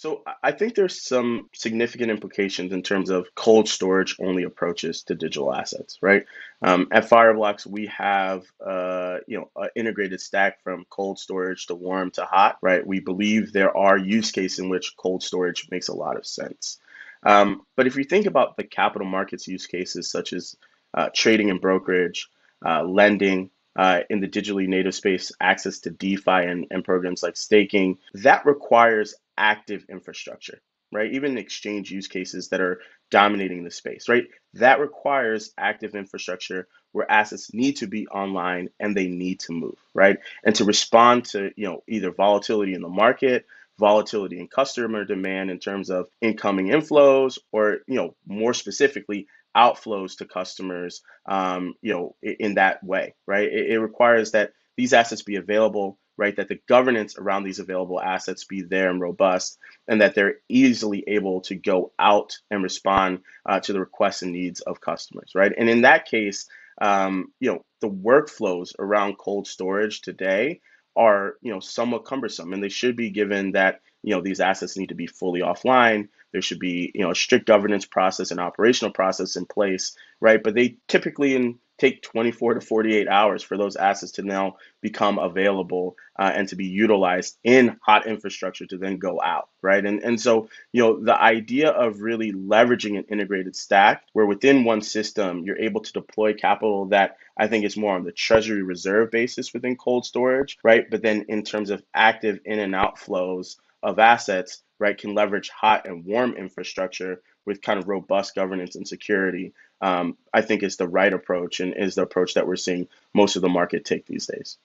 So I think there's some significant implications in terms of cold storage only approaches to digital assets, right? Um, at Fireblocks, we have uh, you know an integrated stack from cold storage to warm to hot, right? We believe there are use cases in which cold storage makes a lot of sense. Um, but if you think about the capital markets use cases such as uh, trading and brokerage, uh, lending, uh, in the digitally native space, access to DeFi and, and programs like staking, that requires active infrastructure, right? Even exchange use cases that are dominating the space, right? That requires active infrastructure where assets need to be online and they need to move, right? And to respond to, you know, either volatility in the market, volatility in customer demand in terms of incoming inflows, or, you know, more specifically, outflows to customers, um, you know, in that way, right? It, it requires that these assets be available right? That the governance around these available assets be there and robust, and that they're easily able to go out and respond uh, to the requests and needs of customers, right? And in that case, um, you know, the workflows around cold storage today are, you know, somewhat cumbersome, and they should be given that, you know, these assets need to be fully offline. There should be, you know, a strict governance process and operational process in place, right? But they typically in take 24 to 48 hours for those assets to now become available uh, and to be utilized in hot infrastructure to then go out right and and so you know the idea of really leveraging an integrated stack where within one system you're able to deploy capital that i think is more on the treasury reserve basis within cold storage right but then in terms of active in and out flows of assets right can leverage hot and warm infrastructure with kind of robust governance and security, um, I think is the right approach and is the approach that we're seeing most of the market take these days.